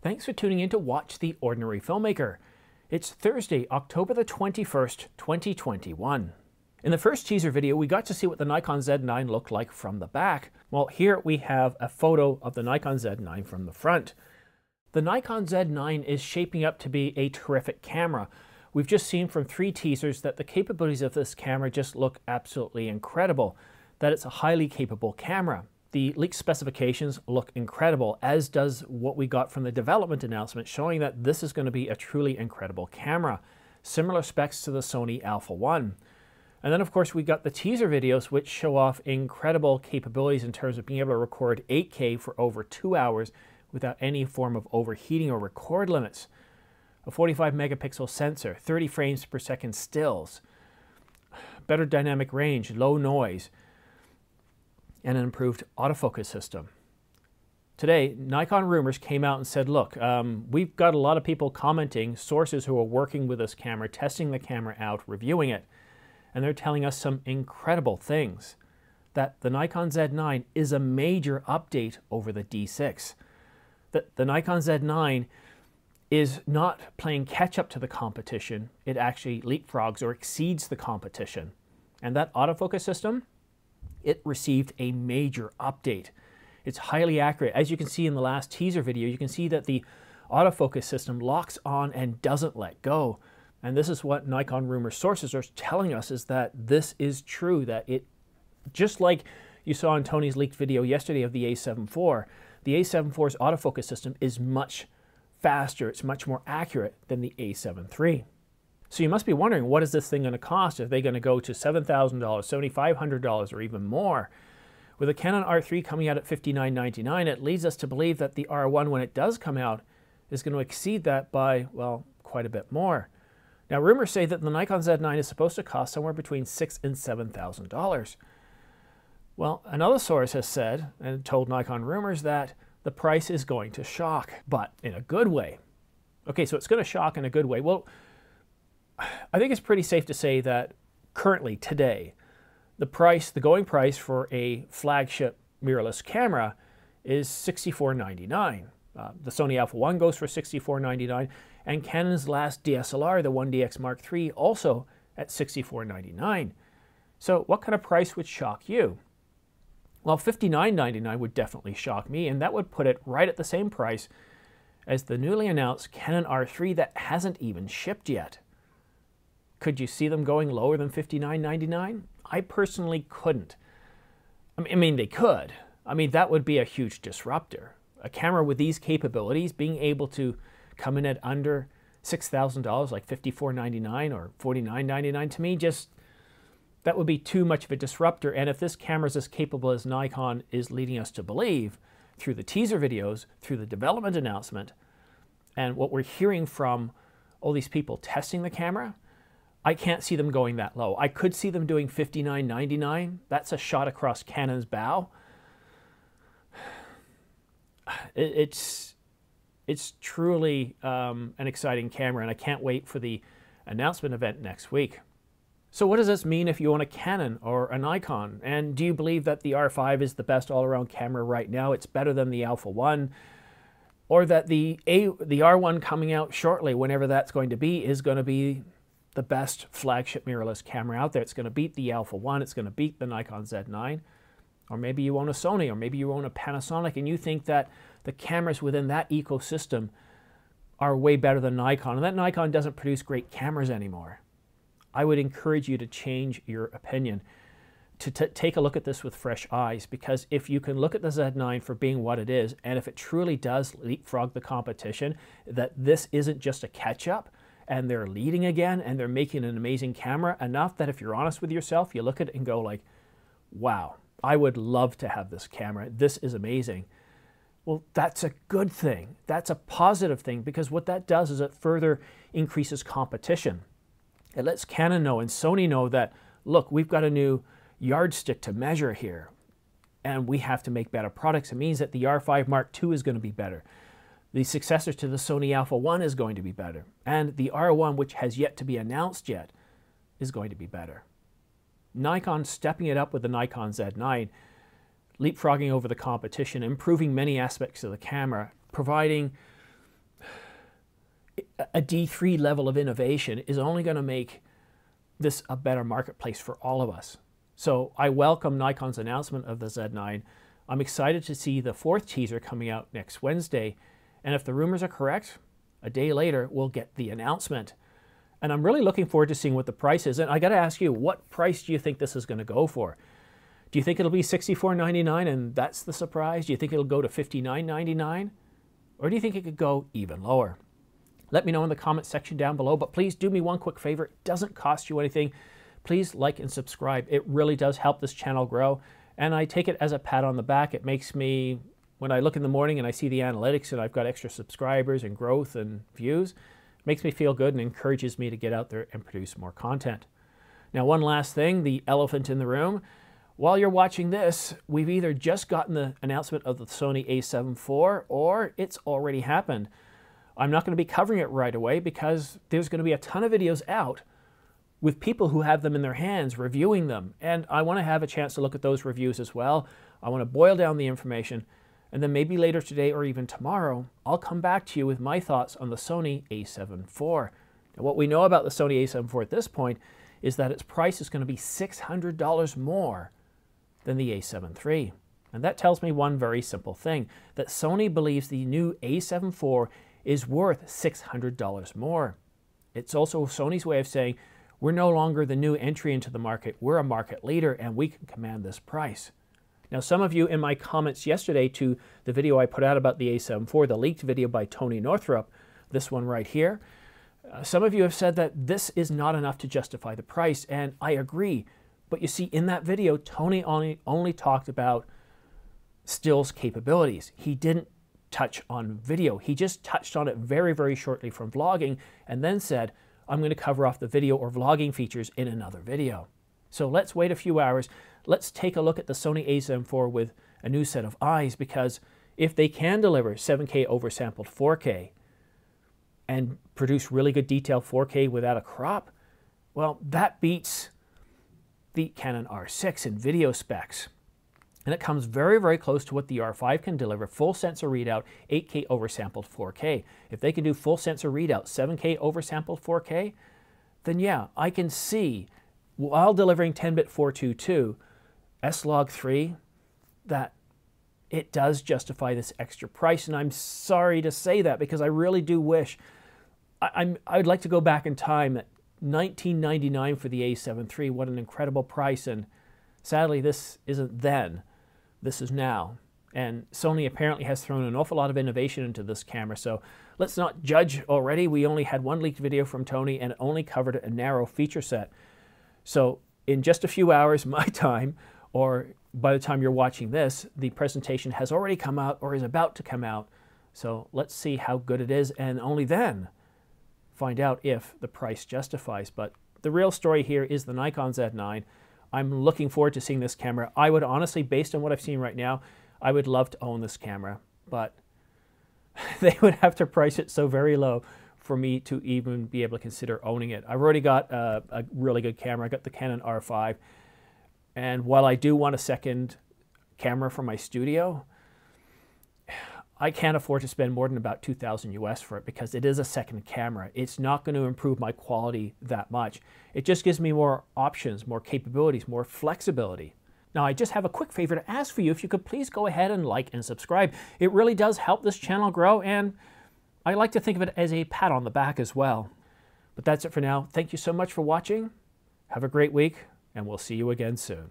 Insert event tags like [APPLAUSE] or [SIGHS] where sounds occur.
Thanks for tuning in to Watch the Ordinary Filmmaker. It's Thursday, October the 21st, 2021. In the first teaser video, we got to see what the Nikon Z9 looked like from the back. Well, here we have a photo of the Nikon Z9 from the front. The Nikon Z9 is shaping up to be a terrific camera. We've just seen from three teasers that the capabilities of this camera just look absolutely incredible, that it's a highly capable camera. The leaked specifications look incredible, as does what we got from the development announcement, showing that this is going to be a truly incredible camera. Similar specs to the Sony Alpha 1. And then, of course, we got the teaser videos, which show off incredible capabilities in terms of being able to record 8K for over two hours without any form of overheating or record limits. A 45 megapixel sensor, 30 frames per second stills, better dynamic range, low noise, and an improved autofocus system. Today, Nikon Rumors came out and said, look, um, we've got a lot of people commenting, sources who are working with this camera, testing the camera out, reviewing it, and they're telling us some incredible things. That the Nikon Z9 is a major update over the D6. That the Nikon Z9 is not playing catch up to the competition, it actually leapfrogs or exceeds the competition. And that autofocus system, it received a major update. It's highly accurate. As you can see in the last teaser video, you can see that the autofocus system locks on and doesn't let go. And this is what Nikon rumor sources are telling us is that this is true, that it, just like you saw in Tony's leaked video yesterday of the A7 IV, the A7 IV's autofocus system is much faster, it's much more accurate than the A7 III. So you must be wondering, what is this thing going to cost? Are they going to go to $7,000, $7,500, or even more? With a Canon R3 coming out at $59.99, it leads us to believe that the R1, when it does come out, is going to exceed that by, well, quite a bit more. Now, rumors say that the Nikon Z9 is supposed to cost somewhere between six and seven thousand dollars. Well, another source has said and told Nikon Rumors that the price is going to shock, but in a good way. Okay, so it's going to shock in a good way. Well, I think it's pretty safe to say that currently, today, the price, the going price for a flagship mirrorless camera is $64.99. Uh, the Sony Alpha 1 goes for $64.99, and Canon's last DSLR, the 1DX Mark III, also at $64.99. So, what kind of price would shock you? Well, $59.99 would definitely shock me, and that would put it right at the same price as the newly announced Canon R3 that hasn't even shipped yet. Could you see them going lower than $59.99? I personally couldn't. I mean, they could. I mean, that would be a huge disruptor. A camera with these capabilities being able to come in at under $6,000, like $54.99 or $49.99, to me, just that would be too much of a disruptor. And if this camera is as capable as Nikon is leading us to believe through the teaser videos, through the development announcement, and what we're hearing from all these people testing the camera, I can't see them going that low. I could see them doing 59.99. That's a shot across Canon's bow. [SIGHS] It's it's truly um, an exciting camera, and I can't wait for the announcement event next week. So what does this mean if you own a Canon or an Nikon? And do you believe that the R5 is the best all-around camera right now? It's better than the Alpha 1? Or that the, A, the R1 coming out shortly, whenever that's going to be, is going to be the best flagship mirrorless camera out there. It's going to beat the Alpha 1. It's going to beat the Nikon Z9. Or maybe you own a Sony, or maybe you own a Panasonic, and you think that the cameras within that ecosystem are way better than Nikon, and that Nikon doesn't produce great cameras anymore. I would encourage you to change your opinion, to take a look at this with fresh eyes, because if you can look at the Z9 for being what it is, and if it truly does leapfrog the competition, that this isn't just a catch up, and they're leading again and they're making an amazing camera enough that if you're honest with yourself, you look at it and go like, wow, I would love to have this camera. This is amazing. Well, that's a good thing. That's a positive thing because what that does is it further increases competition. It lets Canon know and Sony know that, look, we've got a new yardstick to measure here and we have to make better products. It means that the R5 Mark II is going to be better. The successor to the Sony Alpha 1 is going to be better. And the R1, which has yet to be announced yet, is going to be better. Nikon stepping it up with the Nikon Z9, leapfrogging over the competition, improving many aspects of the camera, providing a D3 level of innovation is only going to make this a better marketplace for all of us. So I welcome Nikon's announcement of the Z9. I'm excited to see the fourth teaser coming out next Wednesday. And if the rumors are correct, a day later, we'll get the announcement. And I'm really looking forward to seeing what the price is. And I got to ask you, what price do you think this is going to go for? Do you think it'll be $64.99 and that's the surprise? Do you think it'll go to $59.99? Or do you think it could go even lower? Let me know in the comment section down below, but please do me one quick favor. It doesn't cost you anything. Please like and subscribe. It really does help this channel grow. And I take it as a pat on the back. It makes me, when I look in the morning and I see the analytics and I've got extra subscribers and growth and views, makes me feel good and encourages me to get out there and produce more content. Now, one last thing, the elephant in the room. While you're watching this, we've either just gotten the announcement of the Sony a7 IV or it's already happened. I'm not going to be covering it right away because there's going to be a ton of videos out with people who have them in their hands reviewing them. And I want to have a chance to look at those reviews as well. I want to boil down the information and then maybe later today or even tomorrow, I'll come back to you with my thoughts on the Sony a7 IV. Now, what we know about the Sony a7 IV at this point is that its price is going to be $600 more than the a7 III. And that tells me one very simple thing, that Sony believes the new a7 IV is worth $600 more. It's also Sony's way of saying, we're no longer the new entry into the market, we're a market leader and we can command this price. Now, some of you in my comments yesterday to the video I put out about the a7 IV, the leaked video by Tony Northrup, this one right here, uh, some of you have said that this is not enough to justify the price, and I agree. But you see, in that video, Tony only, only talked about Still's capabilities. He didn't touch on video. He just touched on it very, very shortly from vlogging and then said, I'm going to cover off the video or vlogging features in another video. So let's wait a few hours. Let's take a look at the Sony a7 IV with a new set of eyes because if they can deliver 7K oversampled 4K and produce really good detail 4K without a crop, well, that beats the Canon R6 in video specs. And it comes very, very close to what the R5 can deliver, full sensor readout, 8K oversampled 4K. If they can do full sensor readout, 7K oversampled 4K, then yeah, I can see, while delivering 10-bit 422, S-Log3, that it does justify this extra price. And I'm sorry to say that because I really do wish, I, am I'd like to go back in time 1999 for the A7 III. What an incredible price. And sadly, this isn't then. This is now. And Sony apparently has thrown an awful lot of innovation into this camera. So let's not judge already. We only had one leaked video from Tony and it only covered a narrow feature set. So in just a few hours, [LAUGHS] my time, or by the time you're watching this, the presentation has already come out or is about to come out. So let's see how good it is. And only then find out if the price justifies. But the real story here is the Nikon Z9. I'm looking forward to seeing this camera. I would honestly, based on what I've seen right now, I would love to own this camera, but [LAUGHS] they would have to price it so very low for me to even be able to consider owning it. I've already got a, a really good camera. I got the Canon R5. And while I do want a second camera for my studio, I can't afford to spend more than about 2000 US for it because it is a second camera. It's not going to improve my quality that much. It just gives me more options, more capabilities, more flexibility. Now, I just have a quick favor to ask for you. If you could please go ahead and like and subscribe. It really does help this channel grow, and I like to think of it as a pat on the back as well. But that's it for now. Thank you so much for watching. Have a great week, and we'll see you again soon.